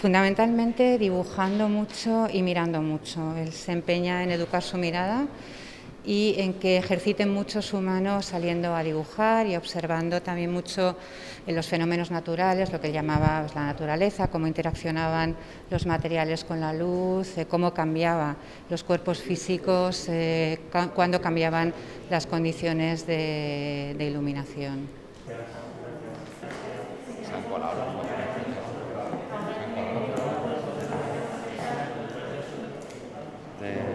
Fundamentalmente dibujando mucho y mirando mucho. Él se empeña en educar su mirada y en que ejerciten mucho su mano saliendo a dibujar y observando también mucho los fenómenos naturales, lo que llamaba pues, la naturaleza, cómo interaccionaban los materiales con la luz, eh, cómo cambiaban los cuerpos físicos eh, cuando cambiaban las condiciones de iluminación.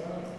Yeah.